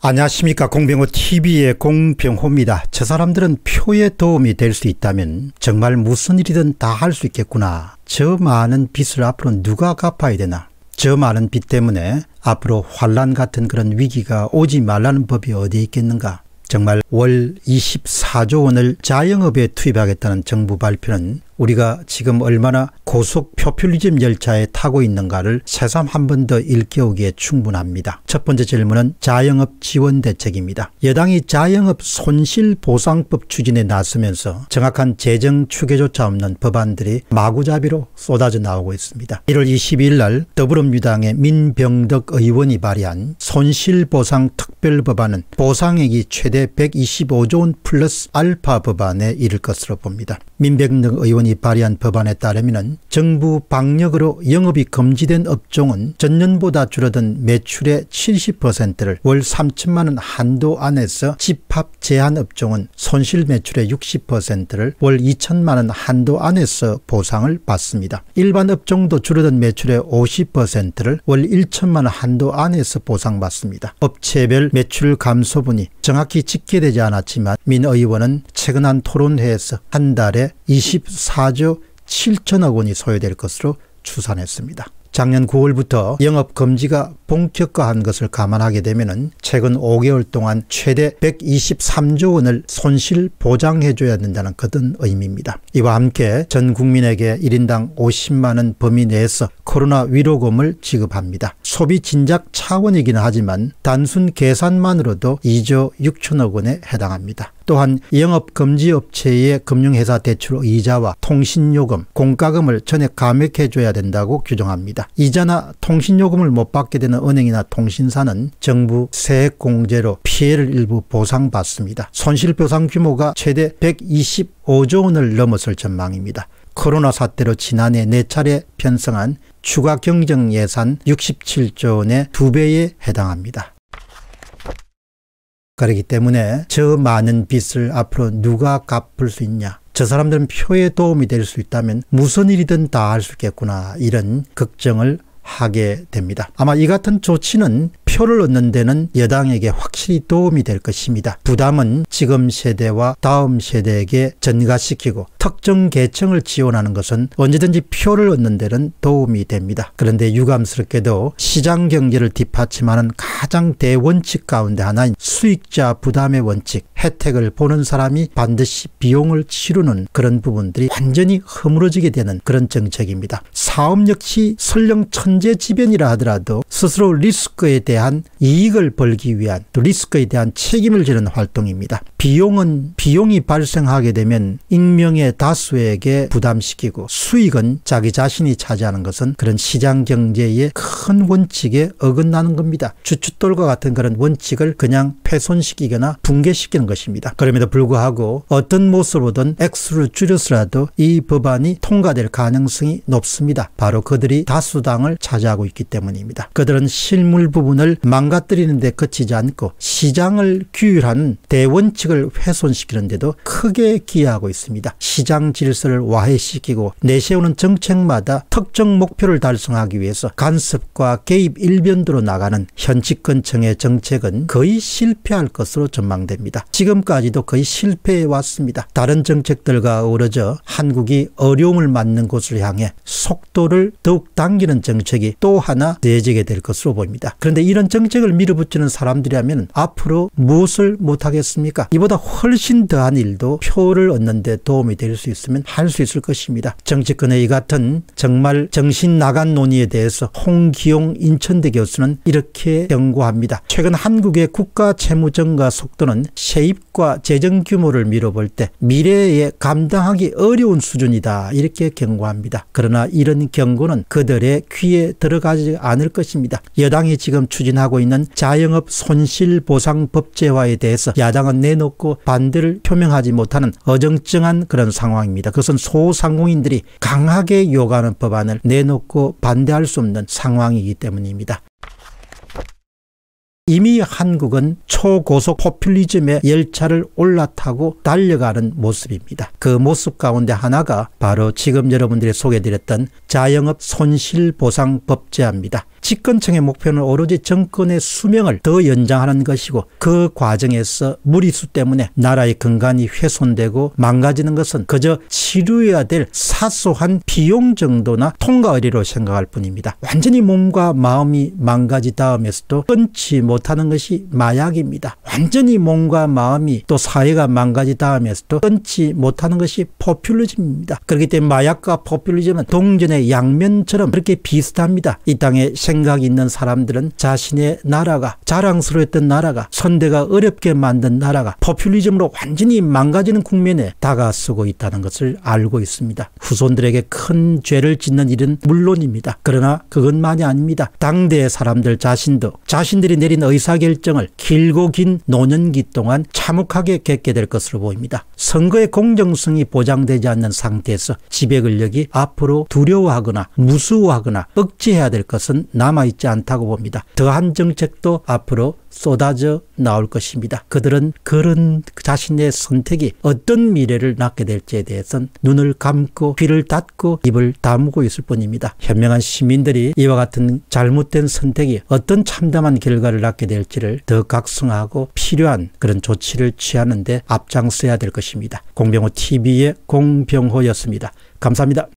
안녕하십니까 공병호 TV의 공병호입니다. 저 사람들은 표에 도움이 될 수 있다면 정말 무슨 일이든 다 할 수 있겠구나. 저 많은 빚을 앞으로 누가 갚아야 되나. 저 많은 빚 때문에 앞으로 환란 같은 그런 위기가 오지 말라는 법이 어디에 있겠는가. 정말 월 24조 원을 자영업에 투입하겠다는 정부 발표는 우리가 지금 얼마나 고속 표퓰리즘 열차에 타고 있는가를 새삼 한 번 더 일깨우기에 충분합니다. 첫 번째 질문은 자영업 지원 대책입니다. 여당이 자영업 손실보상법 추진에 나서면서 정확한 재정 추계조차 없는 법안들이 마구잡이로 쏟아져 나오고 있습니다. 1월 22일 날 더불어민주당의 민병덕 의원이 발의한 손실보상 특별법안은 보상액이 최대 125조 원 플러스 알파 법안에 이를 것으로 봅니다. 민병덕 의원이 의원이 발의한 법안에 따르면 정부 방역으로 영업이 금지된 업종은 전년보다 줄어든 매출의 70%를 월 3천만 원 한도 안에서 집합 제한 업종은 손실 매출의 60%를 월 2천만 원 한도 안에서 보상을 받습니다. 일반 업종도 줄어든 매출의 50%를 월 1천만 원 한도 안에서 보상받습니다. 업체별 매출 감소분이 정확히 집계되지 않았지만 민 의원은 최근 한 토론회에서 한 달에 24 4조 7천억 원이 소요될 것으로 추산했습니다. 작년 9월부터 영업 금지가 본격화한 것을 감안하게 되면 최근 5개월 동안 최대 123조 원을 손실 보장해줘야 된다는 그런 의미입니다. 이와 함께 전 국민에게 1인당 50만 원 범위 내에서 코로나 위로금을 지급합니다. 소비 진작 차원이기는 하지만 단순 계산만으로도 2조 6천억 원에 해당합니다. 또한 영업금지 업체의 금융회사 대출 이자와 통신요금, 공과금을 전액 감액해줘야 된다고 규정합니다. 이자나 통신요금을 못 받게 되는 은행이나 통신사는 정부 세액공제로 피해를 일부 보상받습니다. 손실보상 규모가 최대 125조 원을 넘어설 전망입니다. 코로나 사태로 지난해 4차례 편성한 추가 경정 예산 67조 원의 2배에 해당합니다. 그렇기 때문에 저 많은 빚을 앞으로 누가 갚을 수 있냐. 저 사람들은 표에 도움이 될 수 있다면 무슨 일이든 다 할 수 있겠구나. 이런 걱정을 하게 됩니다. 아마 이 같은 조치는 표를 얻는 데는 여당에게 확실히 도움이 될 것입니다. 부담은 지금 세대와 다음 세대에게 전가시키고 특정 계층을 지원하는 것은 언제든지 표를 얻는 데는 도움이 됩니다. 그런데 유감스럽게도 시장 경제를 뒷받침하는 가장 대원칙 가운데 하나인 수익자 부담의 원칙, 혜택을 보는 사람이 반드시 비용을 치르는 그런 부분들이 완전히 허물어지게 되는 그런 정책입니다. 사업 역시 설령 천 재지변이라 하더라도 스스로 리스크에 대한 이익을 벌기 위한 또 리스크에 대한 책임을 지는 활동입니다. 비용은 비용이 발생하게 되면 익명의 다수에게 부담시키고 수익은 자기 자신이 차지하는 것은 그런 시장 경제의 큰 원칙에 어긋나는 겁니다. 주춧돌과 같은 그런 원칙을 그냥 훼손시키거나 붕괴시키는 것입니다. 그럼에도 불구하고 어떤 모습으로든 액수를 줄여서라도 이 법안이 통과될 가능성이 높습니다. 바로 그들이 다수당을 차지하고 있기 때문입니다. 그들은 실물 부분을 망가뜨리는 데 그치지 않고 시장을 규율하는 대원칙 을 훼손시키는 데도 크게 기여하고 있습니다. 시장 질서를 와해시키고 내세우는 정책마다 특정 목표를 달성하기 위해서 간섭과 개입 일변도로 나가는 현 집권층의 정책은 거의 실패할 것으로 전망됩니다. 지금까지도 거의 실패해 왔습니다. 다른 정책들과 어우러져 한국이 어려움을 맞는 곳을 향해 속도를 더욱 당기는 정책이 또 하나 내지게 될 것으로 보입니다. 그런데 이런 정책을 밀어붙이는 사람들이라면 앞으로 무엇을 못하겠습니까? 이보다 훨씬 더한 일도 표를 얻는 데 도움이 될 수 있으면 할 수 있을 것입니다. 정치권의 이 같은 정말 정신 나간 논의에 대해서 홍기용 인천대 교수는 이렇게 경고합니다. 최근 한국의 국가 채무 증가 속도는 세입과 재정 규모를 미뤄볼 때 미래에 감당하기 어려운 수준이다. 이렇게 경고합니다. 그러나 이런 경고는 그들의 귀에 들어가지 않을 것입니다. 여당이 지금 추진하고 있는 자영업 손실보상법제화에 대해서 야당은 내놓 고 반대를 표명하지 못하는 어정쩡한 그런 상황입니다. 그것은 소상공인들이 강하게 요구하는 법안을 내놓고 반대할 수 없는 상황이기 때문입니다. 이미 한국은 초고속 포퓰리즘의 열차를 올라타고 달려가는 모습입니다. 그 모습 가운데 하나가 바로 지금 여러분들이 소개드렸던 자영업 손실보상법제화입니다. 집권층의 목표는 오로지 정권의 수명을 더 연장하는 것이고 그 과정에서 무리수 때문에 나라의 근간이 훼손되고 망가지는 것은 그저 치료해야 될 사소한 비용 정도나 통과 의리로 생각할 뿐입니다. 완전히 몸과 마음이 망가지 다음에서도 끊지 못하는 것이 마약입니다. 완전히 몸과 마음이 또 사회가 망가지 다음에서도 끊지 못하는 것이 포퓰리즘입니다. 그렇기 때문에 마약과 포퓰리즘은 동전의 양면처럼 그렇게 비슷합니다. 이 땅에 생각 있는 사람들은 자신의 나라가 자랑스러웠던 나라가 선대가 어렵게 만든 나라가 포퓰리즘으로 완전히 망가지는 국면에 다가서고 있다는 것을 알고 있습니다. 후손들에게 큰 죄를 짓는 일은 물론입니다. 그러나 그것만이 아닙니다. 당대의 사람들 자신도 자신들이 내린 의사결정을 길고 긴 노년기 동안 참혹하게 겪게 될 것으로 보입니다. 선거의 공정성이 보장되지 않는 상태에서 지배 권력이 앞으로 두려워하거나 무수하거나 억제해야 될 것은 남아있지 않다고 봅니다. 더한 정책도 앞으로 쏟아져 나올 것입니다. 그들은 그런 자신의 선택이 어떤 미래를 낳게 될지에 대해서는 눈을 감고 귀를 닫고 입을 다무고 있을 뿐입니다. 현명한 시민들이 이와 같은 잘못된 선택이 어떤 참담한 결과를 낳게 될지를 더 각성하고 필요한 그런 조치를 취하는 데 앞장서야 될 것입니다. 공병호 TV의 공병호였습니다. 감사합니다.